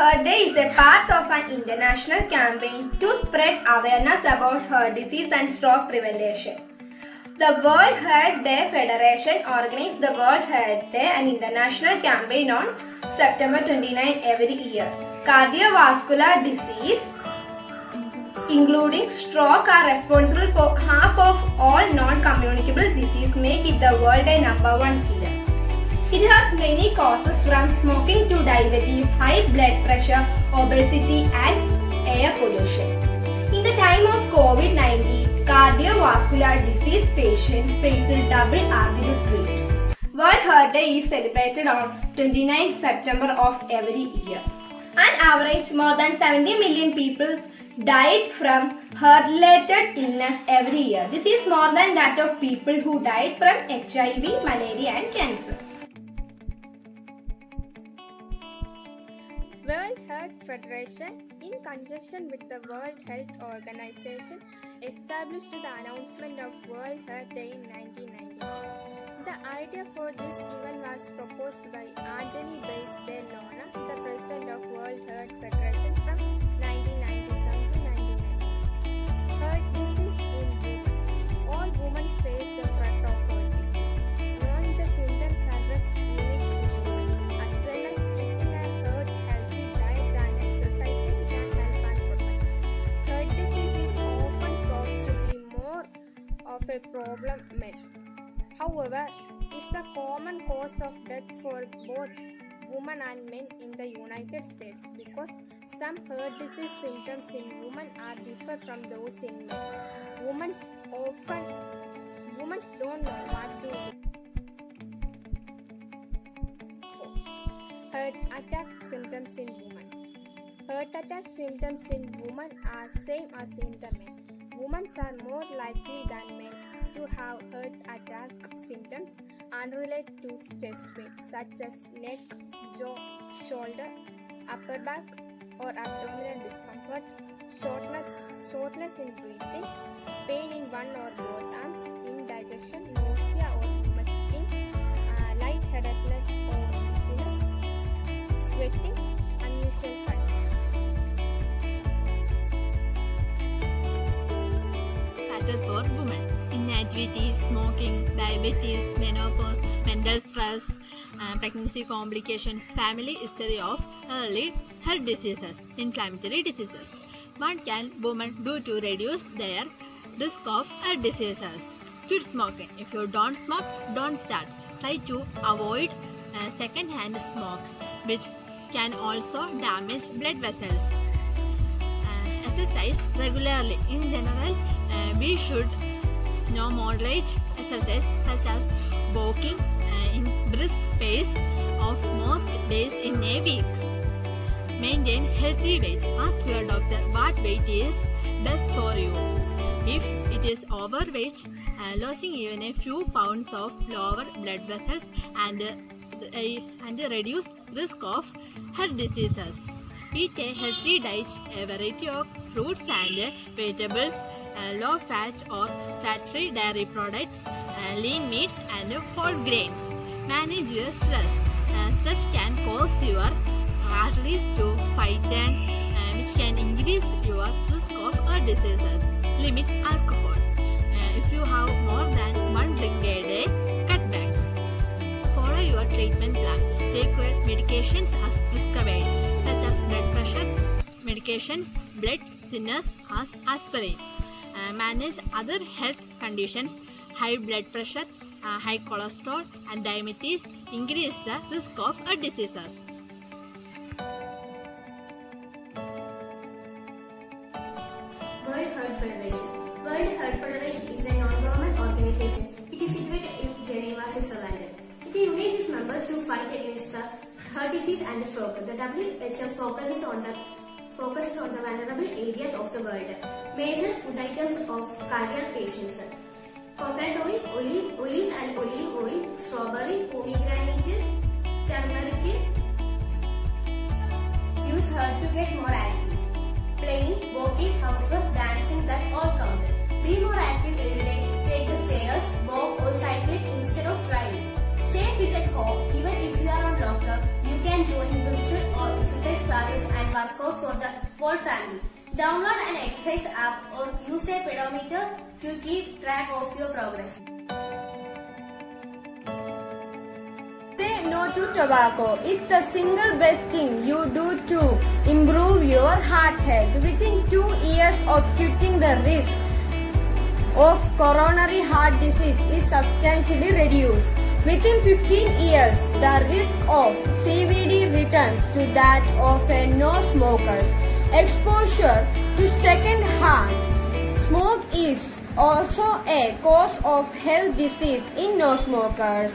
Heart Day is a part of an international campaign to spread awareness about heart disease and stroke prevention. The World Heart Day Federation organizes the World Heart Day, an international campaign on September 29 every year. Cardiovascular disease, including stroke, are responsible for half of all non-communicable diseases, making it the world a number one killer. It has many causes from smoking to diabetes, high blood pressure, obesity and air pollution. In the time of COVID-19, cardiovascular disease patients face a double to treat. World Heart Day is celebrated on 29 September of every year. On average, more than 70 million people died from heart-related illness every year. This is more than that of people who died from HIV, malaria and cancer. World Heart Federation, in conjunction with the World Health Organization, established the announcement of World Health Day in 1999. The idea for this event was proposed by Anthony Bayés de Luna, the president of World Heart Federation from 1997 to 1999. Heart disease in women. All women face a problem men. However, it's the common cause of death for both women and men in the United States because some heart disease symptoms in women are different from those in men. Women often women don't know what to for. Heart attack symptoms in women. Heart attack symptoms in women are same as in the men. Women are more likely than men to have heart attack symptoms unrelated to chest pain such as neck, jaw, shoulder, upper back or abdominal discomfort, shortness, shortness in breathing, pain in one or both arms, indigestion, nausea or vomiting, uh, lightheadedness or dizziness, sweating, unusual fatigue. For women. Inactivity, smoking, diabetes, menopause, mental stress, uh, pregnancy complications, family history of early heart diseases, inflammatory diseases. What can women do to reduce their risk of heart diseases? Quit smoking. If you don't smoke, don't start. Try to avoid uh, second-hand smoke, which can also damage blood vessels. Exercise regularly. In general, uh, we should know moderate exercise such as walking uh, in brisk pace of most days in a week. Maintain healthy weight. Ask your doctor what weight is best for you. If it is overweight, uh, losing even a few pounds of lower blood vessels and uh, and reduce risk of heart diseases. Eat a healthy diet, a variety of fruits and vegetables, uh, low fat or fat free dairy products, uh, lean meats, and whole grains. Manage your stress. Uh, stress can cause your arteries to tighten, which can increase your risk of heart diseases. Limit alcohol. If you have more than one drink a day, cut back. Follow your treatment plan. Take your medications as prescribed, pressure medications, blood thinners as aspirin. Uh, manage other health conditions, high blood pressure, uh, high cholesterol, and diabetes increase the risk of heart diseases. World Heart Federation. World Federation is a non-government organization. It is situated in Geneva, Switzerland. It unites its members to fight against heart disease and stroke. The WHO focuses on the focuses on the vulnerable areas of the world. Major food items of cardiac patients. Coconut oil, olive, olives and olive oil, strawberry, pomegranate, turmeric. Use heart to get more active. Playing, walking, housework, can join virtual or exercise classes and workout for the whole family. Download an exercise app or use a pedometer to keep track of your progress. Say no to tobacco. It's the single best thing you do to improve your heart health. Within two years of quitting the risk of coronary heart disease is substantially reduced. Within 15 years, the risk of CVD returns to that of a no-smoker. Exposure to second-hand smoke is also a cause of health disease in no-smokers.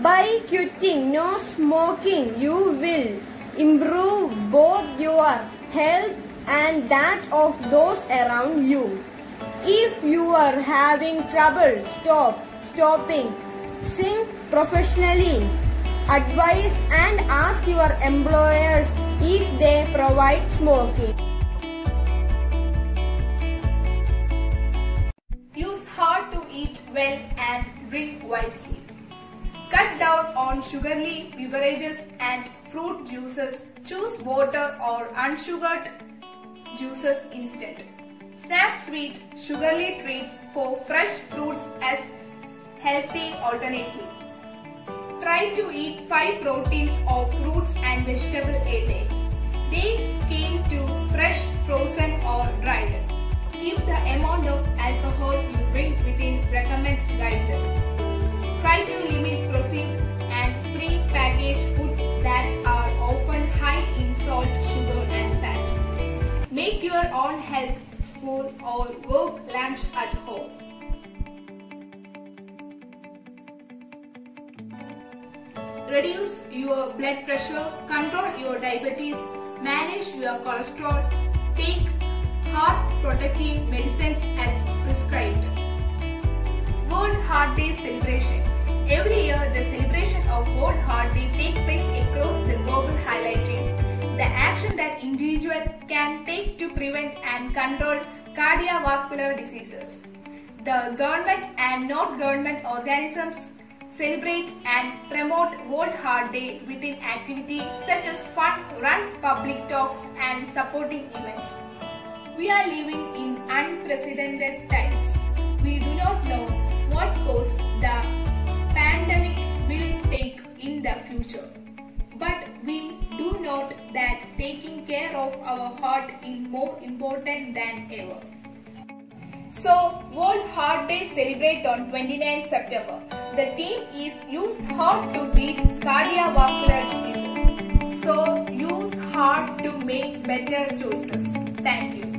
By quitting no smoking, you will improve both your health and that of those around you. If you are having trouble stop stopping, sing professionally. Advise and ask your employers if they provide smoking. Use hard to eat well and drink wisely. Cut down on sugary beverages and fruit juices. Choose water or unsugared juices instead. Snap sweet, sugary treats for fresh fruits as healthy alternative. Try to eat 5 proteins of fruits and vegetable a day. They came to fresh, frozen or dried. Keep the amount of alcohol you drink within recommended guidelines. Try to limit processed and pre-packaged foods that are often high in salt, sugar and fat. Make your own health school or work lunch at home. Reduce your blood pressure, control your diabetes, manage your cholesterol, take heart protective medicines as prescribed. World Heart Day celebration. Every year, the celebration of World Heart Day takes place across the globe, highlighting the action that individual can take to prevent and control cardiovascular diseases. The government and non-government organisms celebrate and promote World Heart Day within activities such as fun runs, public talks, and supporting events. We are living in unprecedented times. We do not know what course the pandemic will take in the future. But we do note that taking care of our heart is more important than ever. So, World Heart Day celebrate on 29 September. The theme is use heart to beat cardiovascular diseases. So, use heart to make better choices. Thank you.